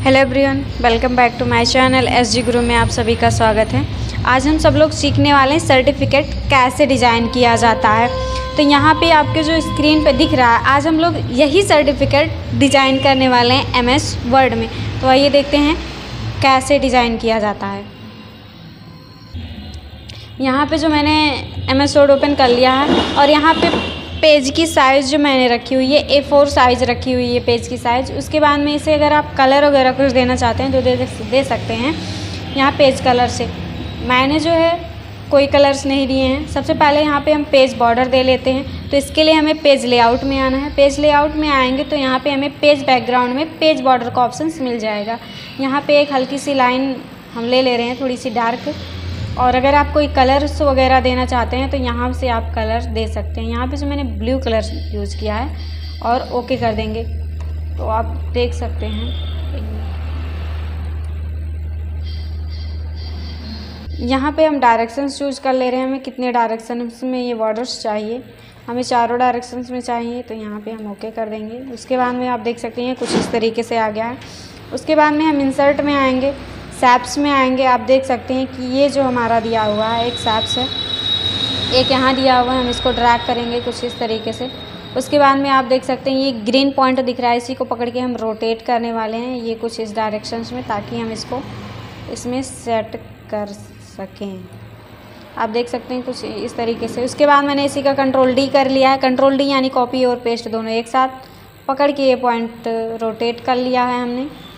Hello everyone welcome back to my channel S G Guru में आप सभी का स्वागत है। आज हम सब लोग सीखने वाले हैं सर्टिफिकेट कैसे डिज़ाइन किया जाता है। तो यहाँ पे आपके जो स्क्रीन पे दिख रहा है, आज हम लोग यही सर्टिफिकेट डिज़ाइन करने वाले हैं एम एस वर्ड में। तो आइए देखते हैं कैसे डिज़ाइन किया जाता है। यहाँ पे जो मैंने एम एस वर्ड ओपन कर लिया है और यहाँ पे पेज की साइज़ जो मैंने रखी हुई है ए फोर साइज़ रखी हुई है पेज की साइज़ उसके बाद में इसे अगर आप कलर वगैरह कुछ देना चाहते हैं तो दे दे सकते हैं यहाँ पेज कलर से। मैंने जो है, कोई कलर्स नहीं दिए हैं। सबसे पहले यहाँ पे हम पेज बॉर्डर दे लेते हैं। तो इसके लिए हमें पेज लेआउट में आना है। पेज लेआउट में आएँगे तो यहाँ पे हमें पेज बैकग्राउंड में पेज बॉर्डर का ऑप्शन मिल जाएगा। यहाँ पे एक हल्की सी लाइन हम ले ले रहे हैं, थोड़ी सी डार्क और अगर आप कोई कलर्स वगैरह देना चाहते हैं तो यहाँ से आप कलर दे सकते हैं। यहाँ पे जो मैंने ब्लू कलर यूज़ किया है और ओके कर देंगे। तो आप देख सकते हैं। यहाँ पे हम डायरेक्शंस चूज़ कर ले रहे हैं। हमें कितने डायरेक्शंस में ये बॉर्डर्स चाहिए? हमें चारों डायरेक्शंस में चाहिए तो यहाँ पे हम ओके कर देंगे। उसके बाद में आप देख सकते हैं, कुछ इस तरीके से आ गया है। उसके बाद में हम इंसर्ट में आएँगे। सैप्स में आएँगे, आप देख सकते हैं कि ये जो हमारा दिया हुआ है, एक सैप्स है। एक यहाँ दिया हुआ है, हम इसको ड्रैग करेंगे कुछ इस तरीके से। उसके बाद में आप देख सकते हैं, ये ग्रीन पॉइंट दिख रहा है, इसी को पकड़ के हम रोटेट करने वाले हैं। ये कुछ इस डायरेक्शंस में, ताकि हम इसको इसमें सेट कर सकें। आप देख सकते हैं कुछ इस तरीके से। उसके बाद मैंने इसी का कंट्रोल डी कर लिया है। कंट्रोल डी यानी कॉपी और पेस्ट दोनों एक साथ पकड़ के ये पॉइंट रोटेट कर लिया है हमने।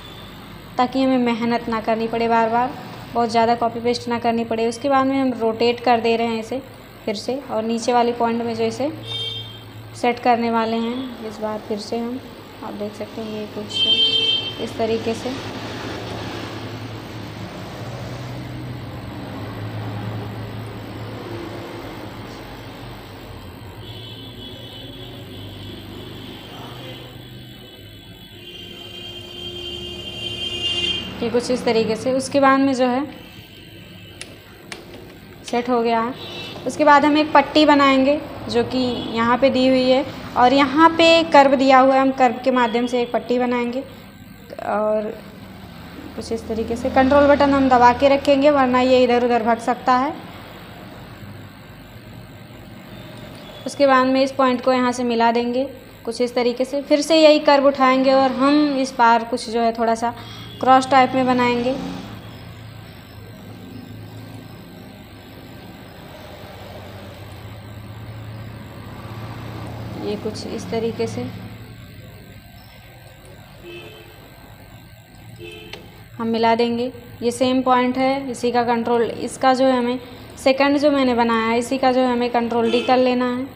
ताकि हमें मेहनत ना करनी पड़े बार बार बहुत ज़्यादा कॉपी पेस्ट ना करनी पड़े। उसके बाद में हम रोटेट कर दे रहे हैं इसे, फिर से, और नीचे वाले पॉइंट में जो इसे सेट करने वाले हैं, इस बार फिर से हम, आप देख सकते हैं ये कुछ इस तरीके से ये कुछ इस तरीके से। उसके बाद में जो है सेट हो गया। है उसके बाद हम एक पट्टी बनाएँगे, जो कि यहाँ पे दी हुई है। और यहाँ पे कर्व दिया हुआ है। हम कर्व के माध्यम से एक पट्टी बनाएँगे। और कुछ इस तरीके से। कंट्रोल बटन हम दबा के रखेंगे, वरना ये इधर उधर भग सकता है। उसके बाद में इस पॉइंट को यहाँ से मिला देंगे। कुछ इस तरीके से। फिर से यही कर्व उठाएँगे और हम इस बार कुछ जो है थोड़ा सा क्रॉस टाइप में बनाएँगे। ये कुछ इस तरीके से। हम मिला देंगे। ये सेम पॉइंट है, इसी का कंट्रोल इसका जो है हमें सेकंड जो मैंने बनाया है, इसी का जो है हमें कंट्रोल डी कर लेना है।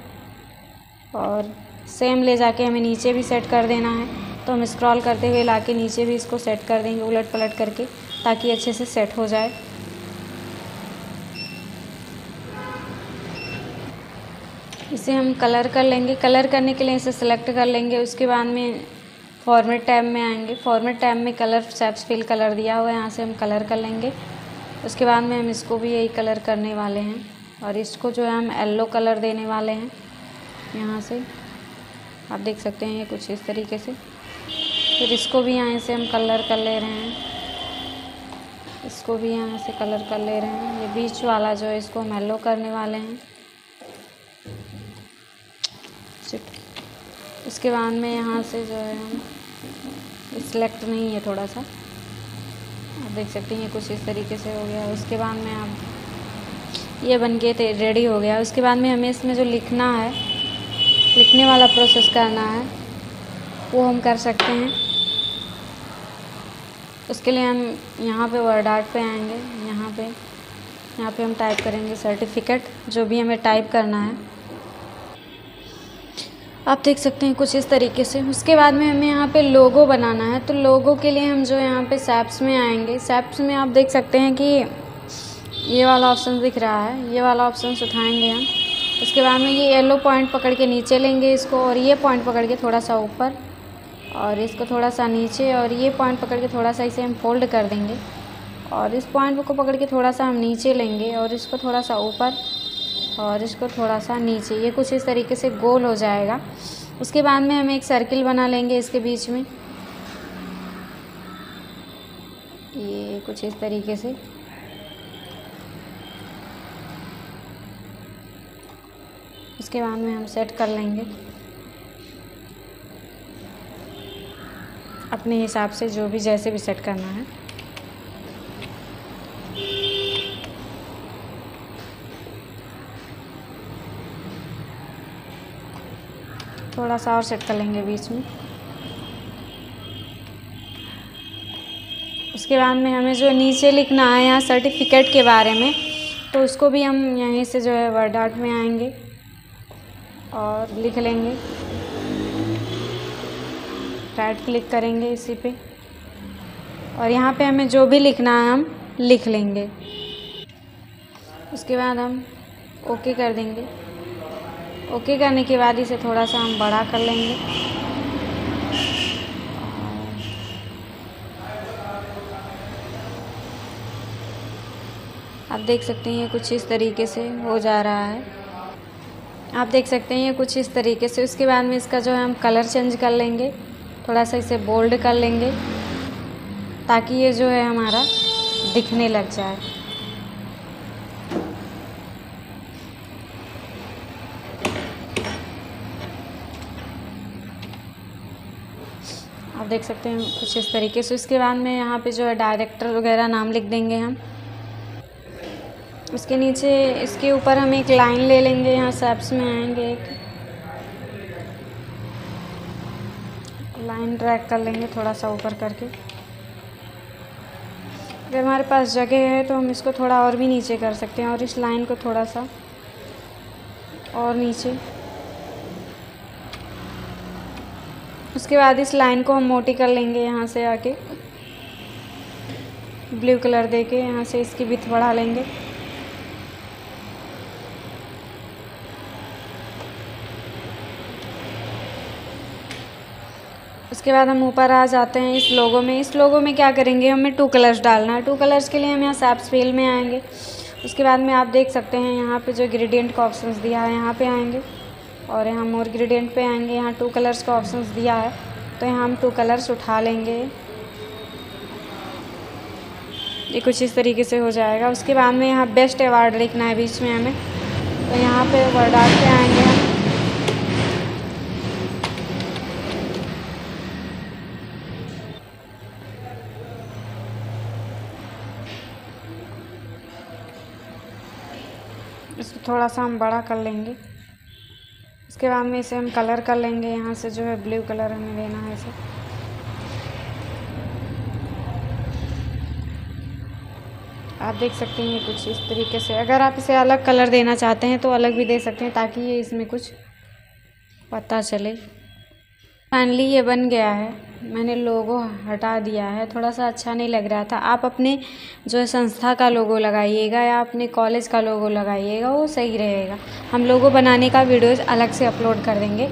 और सेम ले जाके हमें नीचे भी सेट कर देना है। तो हम स्क्रॉल करते हुए ला के नीचे भी इसको सेट कर देंगे उलट पलट करके, ताकि अच्छे से सेट हो जाए। इसे हम कलर कर लेंगे। कलर करने के लिए इसे सेलेक्ट कर लेंगे। उसके बाद में फॉर्मेट टैब में आएँगे। फॉर्मेट टैब में कलर सेप्स फिल कलर दिया हुआ है। यहाँ से हम कलर कर लेंगे। उसके बाद में हम इसको भी यही कलर करने वाले हैं। और इसको जो है हम येल्लो कलर देने वाले हैं। यहाँ से आप देख सकते हैं ये कुछ इस तरीके से। फिर इसको भी यहाँ से हम कलर कर ले रहे हैं। इसको भी यहाँ से कलर कर ले रहे हैं। ये बीच वाला जो है, इसको हम येलो करने वाले हैं। इसके बाद में यहाँ से जो है हम सिलेक्ट नहीं है थोड़ा सा। आप देख सकते हैं, ये कुछ इस तरीके से हो गया। उसके बाद में आप ये बन के रेडी हो गया। उसके बाद में हमें इसमें जो लिखना है, लिखने वाला प्रोसेस करना है, वो हम कर सकते हैं। उसके लिए हम यहाँ पे वर्ड आर्ट पे आएँगे, यहाँ पे यहाँ पे हम टाइप करेंगे सर्टिफिकेट जो भी हमें टाइप करना है। आप देख सकते हैं कुछ इस तरीके से। उसके बाद में हमें यहाँ पे लोगो बनाना है तो लोगो के लिए हम जो यहाँ पे सैप्स में आएँगे। सैप्स में आप देख सकते हैं कि ये वाला ऑप्शन दिख रहा है, ये वाला ऑप्शन उठाएँगे हम। उसके बाद में ये येलो पॉइंट पकड़ के नीचे लेंगे इसको, और ये पॉइंट पकड़ के थोड़ा सा ऊपर। और इसको थोड़ा सा नीचे और ये पॉइंट पकड़ के थोड़ा सा इसे हम फोल्ड कर देंगे। और इस पॉइंट को पकड़ के थोड़ा सा हम नीचे लेंगे और इसको थोड़ा सा ऊपर और इसको थोड़ा सा नीचे। ये कुछ इस तरीके से गोल हो जाएगा। उसके बाद में हम एक सर्किल बना लेंगे इसके बीच में। ये कुछ इस तरीके से। उसके बाद में हम सेट कर लेंगे। अपने हिसाब से जो भी जैसे भी सेट करना है। थोड़ा सा और सेट कर लेंगे बीच में। उसके बाद में हमें जो नीचे लिखना है यहाँ सर्टिफिकेट के बारे में तो उसको भी हम यहीं से जो है वर्ड आर्ट में आएँगे और लिख लेंगे। राइट क्लिक करेंगे इसी पे। और यहाँ पे हमें जो भी लिखना है हम लिख लेंगे। उसके बाद हम ओके कर देंगे। ओके करने के बाद इसे थोड़ा सा हम बड़ा कर लेंगे। आप देख सकते हैं ये कुछ इस तरीके से हो जा रहा है। आप देख सकते हैं ये कुछ इस तरीके से। उसके बाद में इसका जो है हम कलर चेंज कर लेंगे। थोड़ा सा इसे बोल्ड कर लेंगे, ताकि ये जो है हमारा दिखने लग जाए। आप देख सकते हैं कुछ इस तरीके से। उसके बाद में यहाँ पे जो है डायरेक्टर वगैरह नाम लिख देंगे हम। उसके नीचे, इसके ऊपर हम एक लाइन ले लेंगे, यहाँ सेप्स में आएँगे एक। लाइन ड्रैग कर लेंगे थोड़ा सा ऊपर करके। अगर हमारे पास जगह है तो हम इसको थोड़ा और भी नीचे कर सकते हैं और इस लाइन को थोड़ा सा और नीचे। उसके बाद इस लाइन को हम मोटी कर लेंगे यहाँ से आके। ब्लू कलर दे के यहाँ से इसकी बिथ बढ़ा लेंगे। उसके बाद हम ऊपर आ जाते हैं इस लोगों में। इस लोगों में क्या करेंगे? हमें टू कलर्स डालना है। टू कलर्स के लिए हम यहाँ सैप्स फेल में आएँगे। उसके बाद में आप देख सकते हैं यहाँ पे जो ग्रेडियंट का ऑप्शन दिया है, यहाँ पे आएँगे। और यहाँ मोर ग्रेडियंट पे आएँगे। यहाँ टू कलर्स का ऑप्शन दिया है। तो यहाँ हम टू कलर्स उठा लेंगे। ये कुछ इस तरीके से हो जाएगा। उसके बाद में यहाँ बेस्ट अवार्ड लिखना है बीच में हमें। तो यहाँ पे वर्ड आर्ट पे आएँगे हम। इसको थोड़ा सा हम बड़ा कर लेंगे। उसके बाद में इसे हम कलर कर लेंगे। यहाँ से जो है ब्लू कलर हमें लेना है इसे। आप देख सकते हैं कुछ इस तरीके से। अगर आप इसे अलग कलर देना चाहते हैं तो अलग भी दे सकते हैं ताकि ये इसमें कुछ पता चले। फाइनली ये बन गया है। मैंने लोगो हटा दिया है। थोड़ा सा अच्छा नहीं लग रहा था। आप अपने जो संस्था का लोगो लगाइएगा या अपने कॉलेज का लोगो लगाइएगा, वो सही रहेगा। हम लोगो बनाने का वीडियोज़ अलग से अपलोड कर देंगे।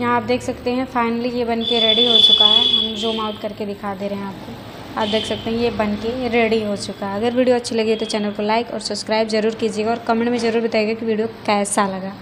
यहाँ आप देख सकते हैं, फाइनली ये बन के रेडी हो चुका है। हम जूम आउट करके दिखा दे रहे हैं आपको। आप देख सकते हैं, ये बन के रेडी हो चुका है। अगर वीडियो अच्छी लगी तो चैनल को लाइक और सब्सक्राइब ज़रूर कीजिएगा और कमेंट में ज़रूर बताइएगा कि वीडियो कैसा लगा।